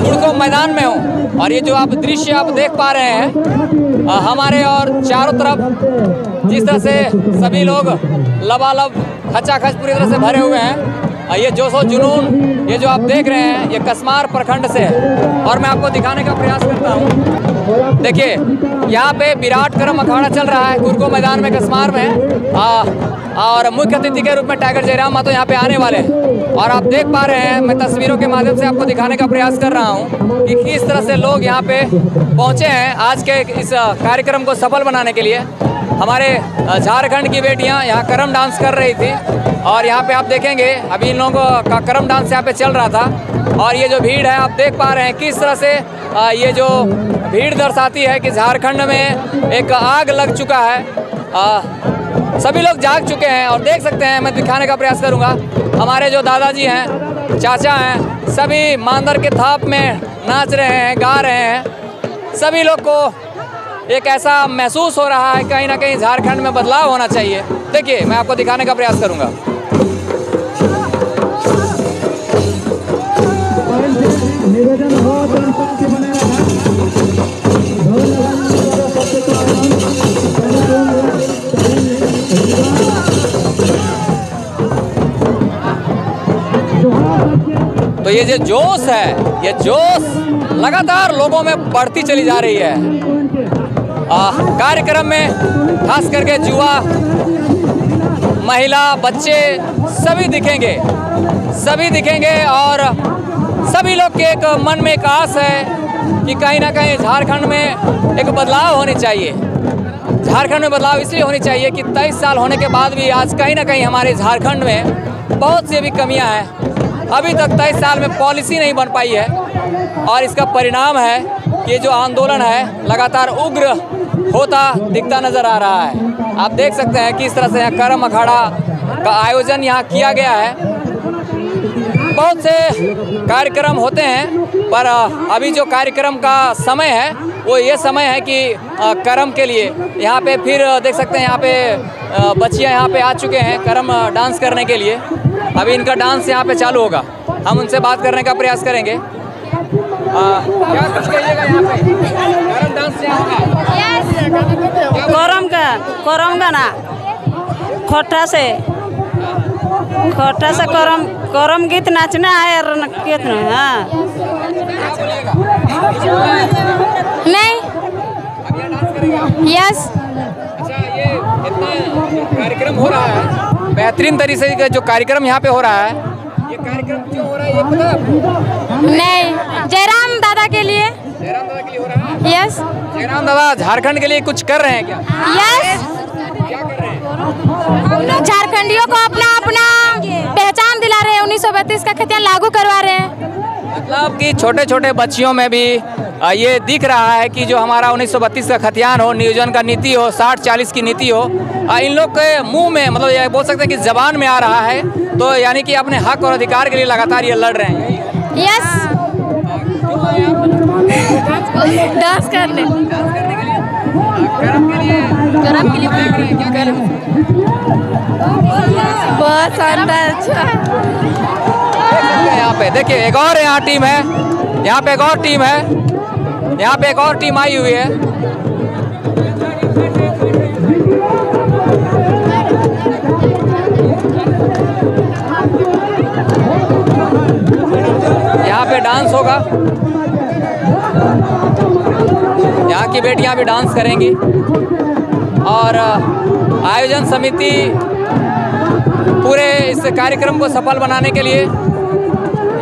गुड़गांव मैदान में हूँ। और ये जो आप दृश्य आप देख पा रहे हैं हमारे और चारों तरफ़ जिस तरह से सभी लोग लबालब खचाखच पूरी तरह से भरे हुए हैं। ये जोशो जुनून ये जो आप देख रहे हैं ये कस्मार प्रखंड से है। और मैं आपको दिखाने का प्रयास करता हूँ। देखिए यहाँ पे विराट क्रम अखाड़ा चल रहा है कुरको मैदान में कस्मार में। आ, और मुख्य अतिथि के रूप में टाइगर जयराम मातो यहाँ पे आने वाले हैं। और आप देख पा रहे हैं, मैं तस्वीरों के माध्यम से आपको दिखाने का प्रयास कर रहा हूँ कि किस तरह से लोग यहाँ पे पहुँचे हैं आज के इस कार्यक्रम को सफल बनाने के लिए। हमारे झारखंड की बेटियाँ यहाँ करम डांस कर रही थी और यहाँ पे आप देखेंगे, अभी इन लोगों का करम डांस यहाँ पे चल रहा था। और ये जो भीड़ है, आप देख पा रहे हैं किस तरह से ये जो भीड़ दर्शाती है कि झारखंड में एक आग लग चुका है। सभी लोग जाग चुके हैं और देख सकते हैं, मैं दिखाने का प्रयास करूँगा। हमारे जो दादाजी हैं, चाचा हैं, सभी मांदर के थाप में नाच रहे हैं, गा रहे हैं। सभी लोग को एक ऐसा महसूस हो रहा है, कहीं ना कहीं झारखंड में बदलाव होना चाहिए। देखिए, मैं आपको दिखाने का प्रयास करूँगा। निवेदन हो ये जो जोश है, ये जोश लगातार लोगों में बढ़ती चली जा रही है। कार्यक्रम में खास करके युवा, महिला, बच्चे सभी दिखेंगे सभी दिखेंगे और सभी लोग के एक मन में एक आस है कि कहीं ना कहीं झारखंड में एक बदलाव होनी चाहिए। झारखंड में बदलाव इसलिए होनी चाहिए कि तेईस साल होने के बाद भी आज कहीं ना कहीं हमारे झारखंड में बहुत सी अभी कमियाँ हैं। अभी तक तेईस साल में पॉलिसी नहीं बन पाई है और इसका परिणाम है कि जो आंदोलन है, लगातार उग्र होता दिखता नज़र आ रहा है। आप देख सकते हैं किस तरह से यहाँ करम अखाड़ा का आयोजन यहाँ किया गया है। बहुत से कार्यक्रम होते हैं, पर अभी जो कार्यक्रम का समय है, वो ये समय है कि कर्म के लिए। यहाँ पे फिर देख सकते हैं, यहाँ पे बच्चियाँ यहाँ पे आ चुके हैं करम डांस करने के लिए। अभी इनका डांस यहाँ पे चालू होगा। हम उनसे बात करने का प्रयास करेंगे। अ, क्या कुछ कहिएगा यहाँ पे? करम डांस यहाँ होगा। करम का करम का ना। खोटा से। खोटा से करम करम गीत नाचना है और न- गीत हाँ। नहीं? यस ये इतना कार्यक्रम हो रहा है। बेहतरीन तरीके से जो कार्यक्रम यहाँ पे हो रहा है। ये कार्यक्रम क्यों हो रहा है ये पता आपको? नहीं जयराम दादा के लिए। जयराम दादा के लिए हो रहा है? यस जयराम दादा झारखंड के लिए कुछ कर रहे हैं क्या? यस क्या कर रहे हैं? झारखंडियों को अपना अपना पहचान दिला रहे हैं। उन्नीस सौ बत्तीस का खतियान लागू करवा रहे हैं। मतलब कि छोटे छोटे बच्चियों में भी ये दिख रहा है कि जो हमारा 1932 का खतियान हो नियोजन का नीति हो 60-40 की नीति हो इन लोग के मुँह में मतलब ये बोल सकते हैं कि जबान में आ रहा है तो यानी कि अपने हक और अधिकार के लिए लगातार ये लड़ रहे हैं। यस डांस करने। के लिए बहुत शानदार अच्छा। हैं यहाँ पे देखिए एक और यहाँ टीम है यहाँ पे एक और टीम है। यहाँ पे एक और टीम आई हुई है। यहाँ पे डांस होगा। यहाँ की बेटियाँ भी डांस करेंगी। और आयोजन समिति पूरे इस कार्यक्रम को सफल बनाने के लिए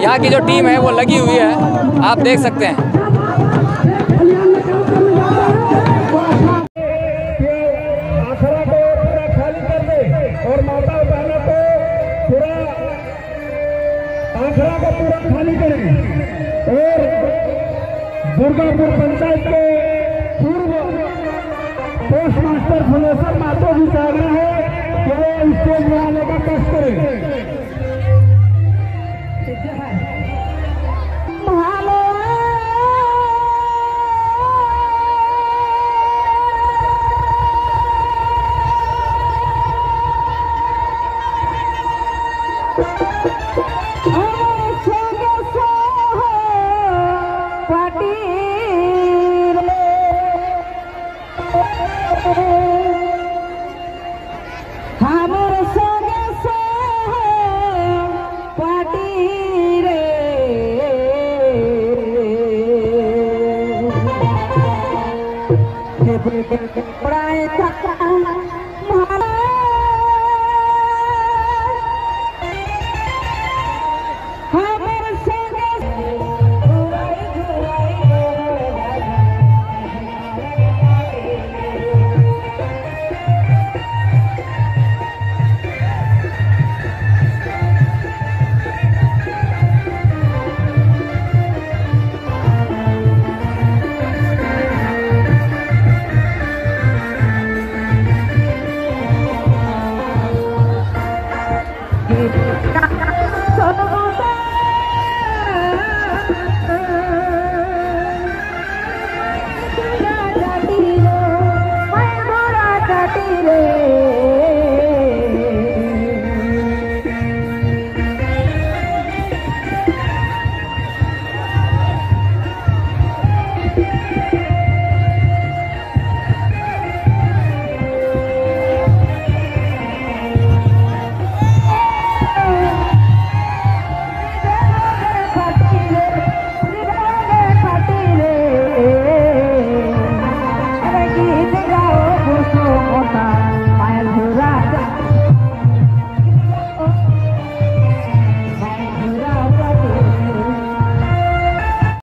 यहाँ की जो टीम है वो लगी हुई है। आप देख सकते हैं। को पूरा खाली करें। और दुर्गापुर पंचायत के पूर्व पोस्ट मास्टर फुलेश्वर मातो जी का आग्रह है कि वो स्टेज में आने का कष्ट करें। Thank you.